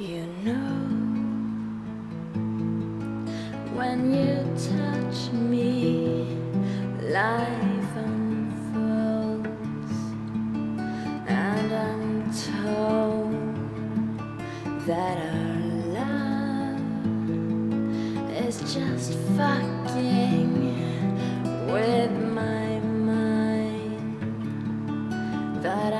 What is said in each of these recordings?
You know, when you touch me, life unfolds, and I'm told that our love is just fucking with my mind. That I'm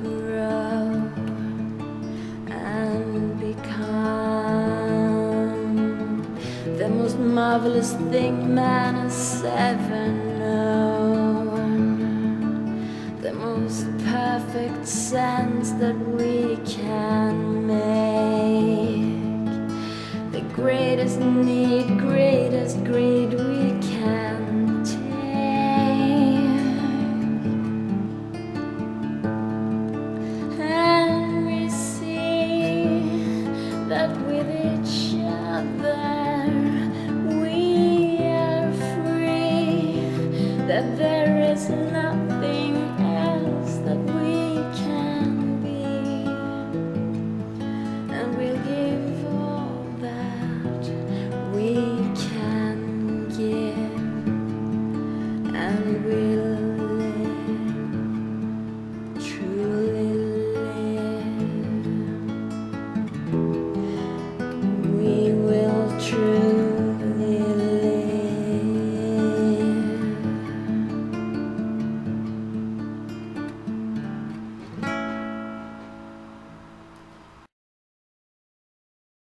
marvelous thing man has ever known, the most perfect sense that we can make, the greatest need, greatest greed we can take. And we see that with each is nothing else that we can.